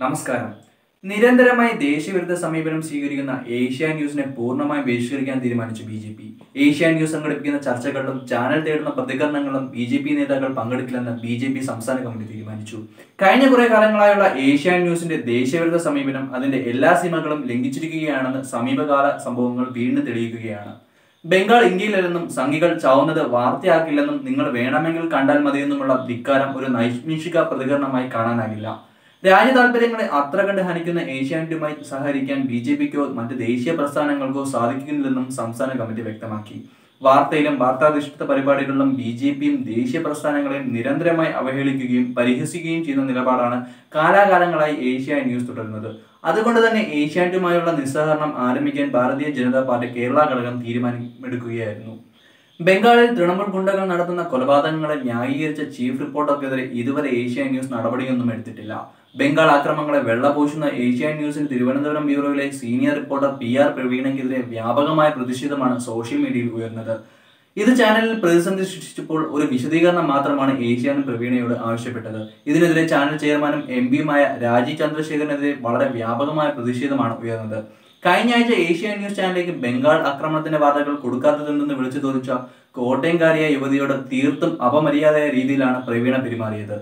നമസ്കാരം. നിരന്തരമായി ദേശീയവിരുദ്ധ സമീപനം സ്വീകരിക്കുന്ന ഏഷ്യ ന്യൂസിനെ പൂർണമായും ബഹിഷ്കരിക്കാൻ തീരുമാനിച്ചു B J P. Asia news സംഘടിപ്പിക്കുന്ന ചർച്ചകളിലും ചാനൽ തേടുന്ന പ്രതികരണങ്ങളും ബി ജെ പി നേതാക്കൾ പങ്കെടുക്കില്ലെന്ന് ബി ജെ പി സംസ്ഥാന കമ്മിറ്റി തീരുമാനിച്ചു. കഴിഞ്ഞ കുറെ കാലങ്ങളായുള്ള ഏഷ്യ ന്യൂസിന്റെ ദേശീയവിരുദ്ധ സമീപനം അതിന്റെ എല്ലാ സീമകളും ലംഘിച്ചിരിക്കുകയാണെന്ന് സമീപകാല സംഭവങ്ങൾ വീണ്ടും തെളിയിക്കുകയാണ്. ബംഗാൾ ഇന്ത്യയിലല്ലെന്നും സംഘികൾ ചാവുന്നത് വാർത്തയാക്കില്ലെന്നും നിങ്ങൾ വേണമെങ്കിൽ കണ്ടാൽ മതിയെന്നുമുള്ള ധിക്കാരം ഒരു നൈഷ്മീഷിക പ്രതികരണമായി കാണാനാകില്ല. രാജ്യ താല്പര്യങ്ങളെ അത്ര കണ്ട് ഹനിക്കുന്ന ഏഷ്യാനെറ്റുമായി സഹകരിക്കാൻ ബി ജെ പിക്കോ മറ്റ് ദേശീയ പ്രസ്ഥാനങ്ങൾക്കോ സാധിക്കുന്നില്ലെന്നും സംസ്ഥാന കമ്മിറ്റി വ്യക്തമാക്കി. വാർത്തയിലും വാർത്താധിഷ്ഠിത പരിപാടികളിലും ബി ജെ പിയും ദേശീയ പ്രസ്ഥാനങ്ങളെയും നിരന്തരമായി അവഹേളിക്കുകയും പരിഹസിക്കുകയും ചെയ്യുന്ന നിലപാടാണ് കാലാകാലങ്ങളായി ഏഷ്യ ന്യൂസ് തുടരുന്നത്. അതുകൊണ്ട് തന്നെ ഏഷ്യാനെറ്റുമായുള്ള നിസ്സഹകരണം ആരംഭിക്കാൻ ഭാരതീയ ജനതാ പാർട്ടി കേരള ഘടകം തീരുമാനമെടുക്കുകയായിരുന്നു. ബംഗാളിൽ തൃണമൂൽ ഗുണ്ടകൾ നടത്തുന്ന കൊലപാതകങ്ങളെ ന്യായീകരിച്ച ചീഫ് റിപ്പോർട്ടർക്കെതിരെ ഇതുവരെ ഏഷ്യ ന്യൂസ് നടപടിയൊന്നും എടുത്തിട്ടില്ല. ബംഗാൾ ആക്രമണങ്ങളെ വെള്ളപൂശുന്ന ഏഷ്യൻ ന്യൂസിൽ തിരുവനന്തപുരം ബ്യൂറോയിലെ സീനിയർ റിപ്പോർട്ടർ പി ആർ പ്രവീണയ്ക്കെതിരെ വ്യാപകമായ പ്രതിഷേധമാണ് സോഷ്യൽ മീഡിയയിൽ ഉയർന്നത്. ഇത് ചാനലിൽ പ്രതിസന്ധി സൃഷ്ടിച്ചപ്പോൾ ഒരു വിശദീകരണം മാത്രമാണ് ഏഷ്യാനും പ്രവീണയോട് ആവശ്യപ്പെട്ടത്. ഇതിനെതിരെ ചാനൽ ചെയർമാനും എം പിയുമായ രാജീവ് ചന്ദ്രശേഖരനെതിരെ വളരെ വ്യാപകമായ പ്രതിഷേധമാണ് ഉയർന്നത്. കഴിഞ്ഞ ആഴ്ച ഏഷ്യ ന്യൂസ് ചാനലിലേക്ക് ബംഗാൾ ആക്രമണത്തിന്റെ വാർത്തകൾ കൊടുക്കാത്തതെന്ന് വിളിച്ചു ചോദിച്ച കോട്ടയംകാരിയായ യുവതിയോട് തീർത്തും അപമര്യാദയായ രീതിയിലാണ് പ്രവീണ പെരുമാറിയത്.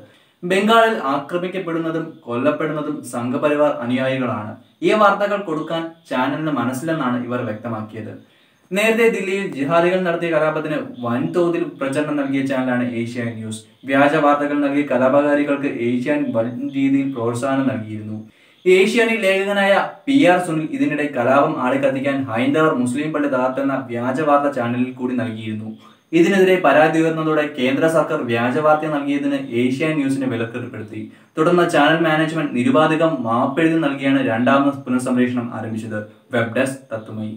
ബംഗാളിൽ ആക്രമിക്കപ്പെടുന്നതും കൊല്ലപ്പെടുന്നതും സംഘപരിവാർ അനുയായികളാണ്. ഈ വാർത്തകൾ കൊടുക്കാൻ ചാനലിന് മനസ്സിലെന്നാണ് ഇവർ വ്യക്തമാക്കിയത്. നേരത്തെ ദില്ലിയിൽ ജിഹാദികൾ നടത്തിയ കലാപത്തിന് വൻതോതിൽ പ്രചരണം നൽകിയ ചാനലാണ് ഏഷ്യ ന്യൂസ്. വ്യാജ വാർത്തകൾ നൽകിയ കലാപകാരികൾക്ക് ഏഷ്യൻ വൻ രീതിയിൽ പ്രോത്സാഹനം നൽകിയിരുന്നു. ഏഷ്യാനിൽ ലേഖകനായ പി ആർ സുനിൽ ഇതിനിടെ കലാപം ആളിക്കത്തിക്കാൻ ഹൈന്ദവർ മുസ്ലിം പള്ളി തകർത്തെന്ന വ്യാജവാർത്ത ചാനലിൽ കൂടി നൽകിയിരുന്നു. ഇതിനെതിരെ പരാതി ഉയർന്നതോടെ കേന്ദ്ര സർക്കാർ വ്യാജ വാർത്ത നൽകിയതിന് ഏഷ്യ ന്യൂസിനെ വിലക്കേർപ്പെടുത്തി തുടർന്ന് ചാനൽ മാനേജ്മെന്റ് നിരുപാധികം മാപ്പെഴുതി നൽകിയാണ് രണ്ടാമത് പുനഃസംപ്രേഷണം ആരംഭിച്ചത്. Web desk തത്തുമയി